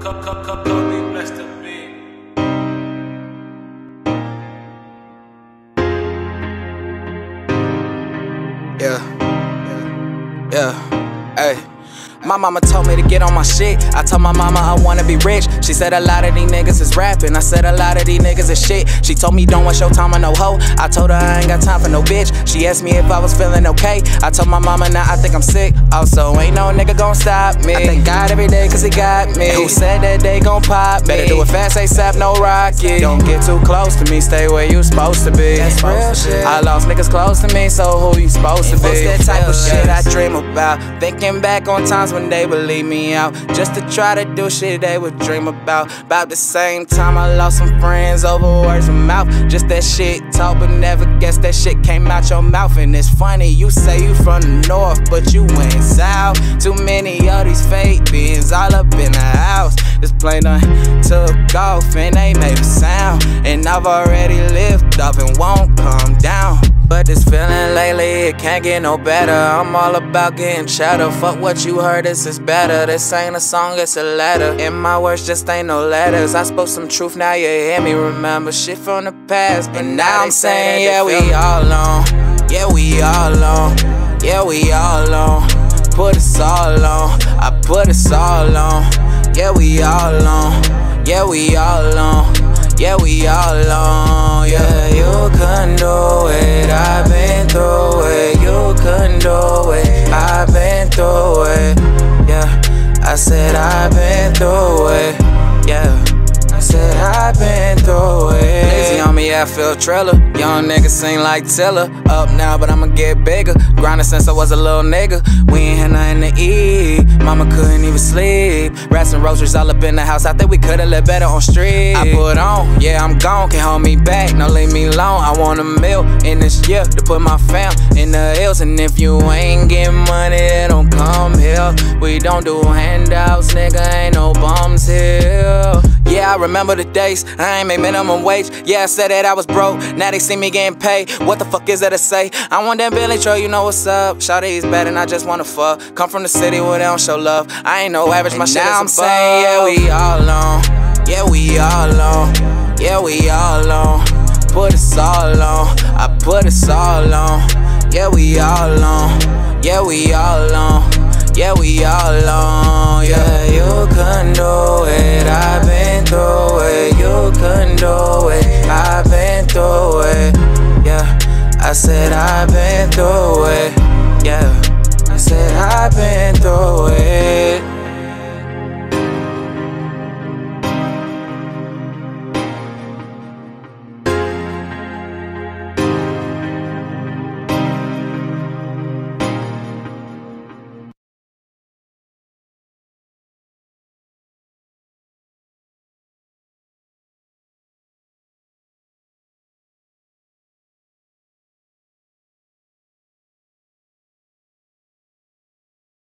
Come, come, come, come, be blessed to me. Yeah. Yeah. Hey. My mama told me to get on my shit. I told my mama I wanna be rich. She said a lot of these niggas is rapping. I said a lot of these niggas is shit. She told me don't waste your time on no hoe. I told her I ain't got time for no bitch. She asked me if I was feeling okay. I told my mama now I think I'm sick. Also, ain't no nigga gon' stop me. I thank God every day cause he got me. Who said that they gon' pop me? Better do it fast, ASAP, no rocket. Don't get too close to me, stay where you supposed to be. That's real shit. I lost niggas close to me, so who you supposed to be? that type of shit I dream about. Thinking back on times when they would leave me out. Just to try to do shit they would dream about. About the same time I lost some friends over words of mouth. Just that shit talk, but never guess that shit came out your mouth. And it's funny, you say you from the north, but you went south. Too many of these fake beings all up in the house. This plane done took off and they made a sound. And I've already lived up and won't come down. But this feeling lately, it can't get no better. I'm all about getting cheddar. Fuck what you heard, this is better. This ain't a song, it's a letter. In my words, just ain't no letters. I spoke some truth, now you hear me. Remember shit from the past, but now I'm saying, yeah, we all on. Yeah, we all on. Yeah, we all on. Put us all on. I put us all on. Yeah, we all on. Yeah, we all on. Yeah, we all on. Yeah, you couldn't do it. I said I've been through it. Yeah, I said I've been through it. Lazy on me, I feel trailer. Young nigga sing like Tiller. Up now, but I'ma get bigger. Grinding since I was a little nigga. We ain't Mama couldn't even sleep. Rats and roaches all up in the house. I think we could've lived better on street. I put on, yeah, I'm gone. Can't hold me back. No, leave me alone. I want a meal in this year to put my fam in the hills. And if you ain't getting money, don't come here. We don't do handouts, nigga. Ain't no bums here. Yeah, I remember the days I ain't made minimum wage. Yeah, I said that I was broke. Now they see me getting paid. What the fuck is that to say? I want that Billy Joe, you know what's up. Shawty's bad and I just wanna fuck. Come from the city where they don't show love. I ain't no average, my shit now is I'm saying, yeah, we all on. Yeah, we all on. Yeah, we all on. Put us all on. I put us all on. Yeah, we all on. Yeah, we all on. I said I've been through it.